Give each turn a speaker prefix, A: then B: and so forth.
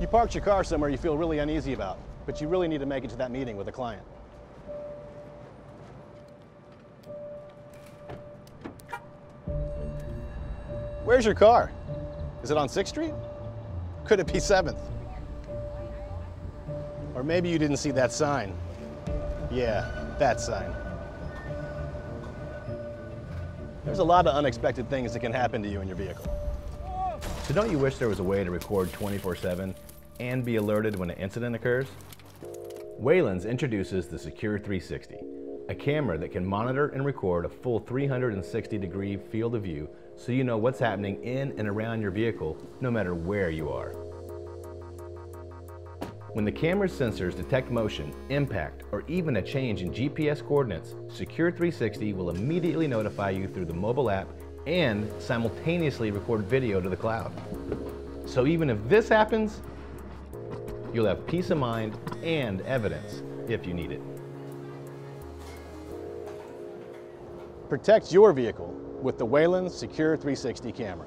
A: You parked your car somewhere you feel really uneasy about, but you really need to make it to that meeting with a client. Where's your car? Is it on 6th Street? Could it be 7th? Or maybe you didn't see that sign. Yeah, that sign. There's a lot of unexpected things that can happen to you in your vehicle.
B: So don't you wish there was a way to record 24-7 and be alerted when an incident occurs? Waylens introduces the Secure 360, a camera that can monitor and record a full 360 degree field of view so you know what's happening in and around your vehicle no matter where you are. When the camera's sensors detect motion, impact, or even a change in GPS coordinates, Secure 360 will immediately notify you through the mobile app and simultaneously record video to the cloud. So even if this happens, you'll have peace of mind and evidence if you need it.
A: Protect your vehicle with the Waylens Secure 360 camera.